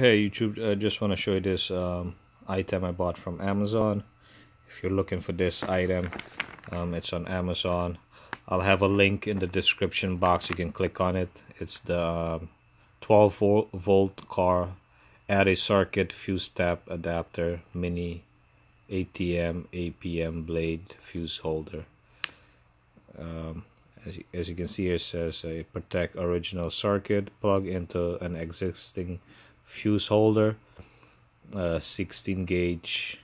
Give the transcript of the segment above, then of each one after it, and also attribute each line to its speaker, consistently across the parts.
Speaker 1: Hey YouTube, I just want to show you this um, item I bought from Amazon. If you're looking for this item, um, it's on Amazon. I'll have a link in the description box. You can click on it. It's the um, 12 volt car add a circuit fuse tap adapter mini ATM APM blade fuse holder. Um, as, as you can see it says a protect original circuit plug into an existing fuse holder, uh, 16 gauge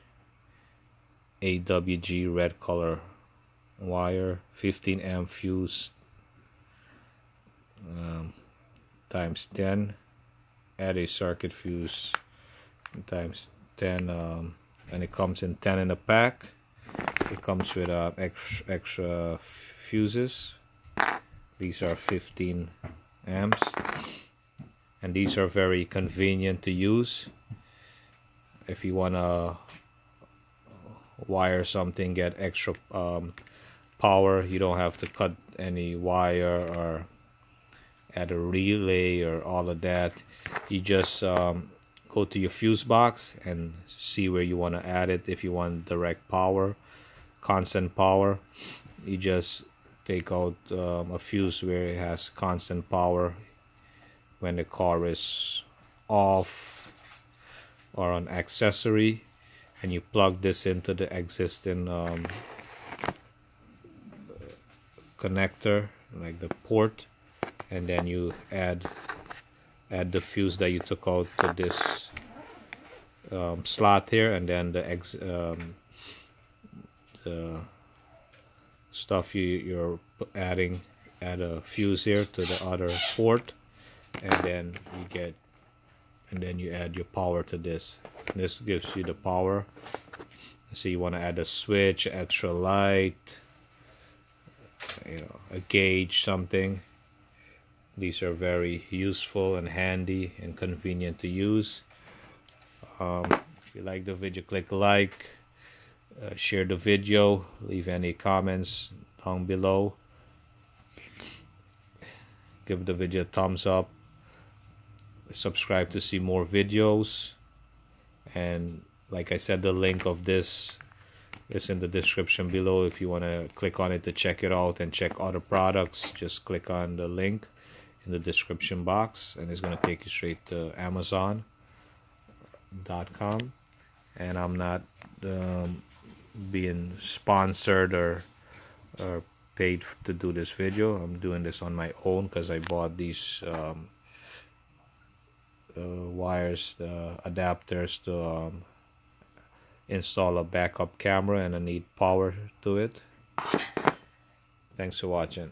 Speaker 1: AWG red color wire, 15 amp fuse um, times 10. Add a circuit fuse times 10, um, and it comes in 10 in a pack. It comes with uh, extra, extra fuses. These are 15 amps and these are very convenient to use. If you want to wire something get extra um, power you don't have to cut any wire or add a relay or all of that. You just um, go to your fuse box and see where you want to add it. If you want direct power constant power you just take out um, a fuse where it has constant power when the car is off or on accessory and you plug this into the existing um, connector like the port and then you add add the fuse that you took out to this um, slot here and then the ex um, the stuff you you're adding add a fuse here to the other port and then you get and then you add your power to this. This gives you the power. So you want to add a switch extra light you know a gauge something. These are very useful and handy and convenient to use. Um, if you like the video click like uh, share the video leave any comments down below. Give the video a thumbs up subscribe to see more videos. And like I said the link of this is in the description below. If you want to click on it to check it out and check other products just click on the link in the description box and it's going to take you straight to amazon.com and I'm not um, being sponsored or or paid to do this video. I'm doing this on my own because I bought these um, uh, wires, the adapters to um, install a backup camera and I need power to it. Thanks for watching.